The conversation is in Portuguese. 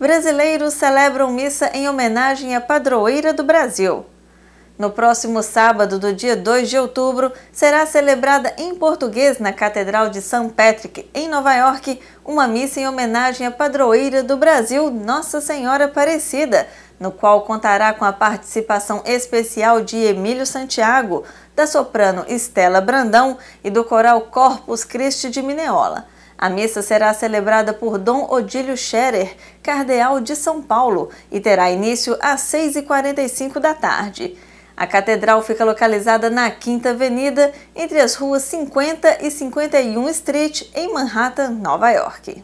brasileiros celebram missa em homenagem à padroeira do Brasil. No próximo sábado, do dia 2 de outubro, será celebrada em português na Catedral de St. Patrick, em Nova York, uma missa em homenagem à padroeira do Brasil, Nossa Senhora Aparecida, no qual contará com a participação especial de Emílio Santiago, da soprano Estela Brandão e do coral Corpus Christi de Mineola. A missa será celebrada por Dom Odílio Scherer, cardeal de São Paulo, e terá início às 6h45 da tarde. A catedral fica localizada na Quinta Avenida, entre as ruas 50 e 51 Street, em Manhattan, Nova York.